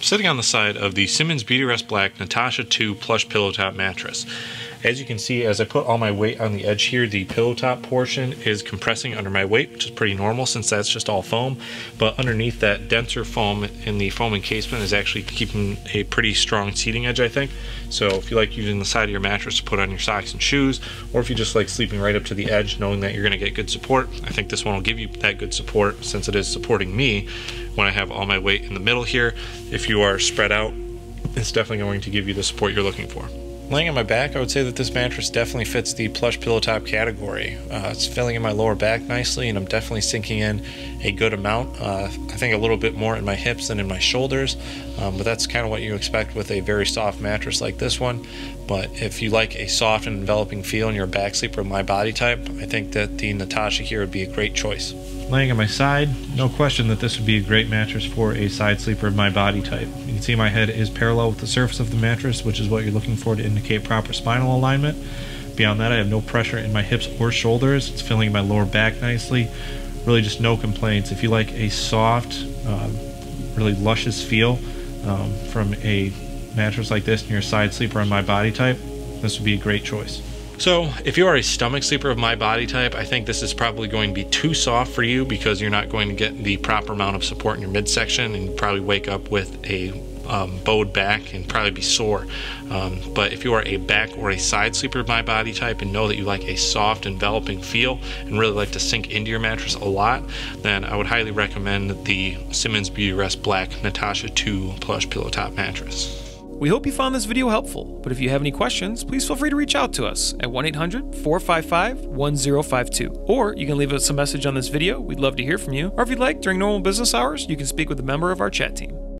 sitting on the side of the Simmons Beautyrest Black Natasha 2 plush pillow top mattress. As you can see, as I put all my weight on the edge here, the pillow top portion is compressing under my weight, which is pretty normal since that's just all foam. But underneath that denser foam in the foam encasement is actually keeping a pretty strong seating edge, I think. So if you like using the side of your mattress to put on your socks and shoes, or if you just like sleeping right up to the edge, knowing that you're gonna get good support, I think this one will give you that good support since it is supporting me when I have all my weight in the middle here. If you are spread out, it's definitely going to give you the support you're looking for. Laying on my back, I would say that this mattress definitely fits the plush pillow top category. Uh, it's filling in my lower back nicely, and I'm definitely sinking in a good amount. Uh, I think a little bit more in my hips than in my shoulders, um, but that's kind of what you expect with a very soft mattress like this one. But if you like a soft and enveloping feel and you're a back sleeper of my body type, I think that the Natasha here would be a great choice laying on my side, no question that this would be a great mattress for a side sleeper of my body type. You can see my head is parallel with the surface of the mattress, which is what you're looking for to indicate proper spinal alignment. Beyond that, I have no pressure in my hips or shoulders. It's filling my lower back nicely. Really just no complaints. If you like a soft, uh, really luscious feel um, from a mattress like this and you're a side sleeper on my body type, this would be a great choice. So, if you are a stomach sleeper of my body type, I think this is probably going to be too soft for you because you're not going to get the proper amount of support in your midsection and probably wake up with a um, bowed back and probably be sore. Um, but if you are a back or a side sleeper of my body type and know that you like a soft, enveloping feel and really like to sink into your mattress a lot, then I would highly recommend the Simmons Beautyrest Black Natasha 2 plush pillow top mattress. We hope you found this video helpful, but if you have any questions, please feel free to reach out to us at 1 800 455 1052. Or you can leave us a message on this video, we'd love to hear from you. Or if you'd like, during normal business hours, you can speak with a member of our chat team.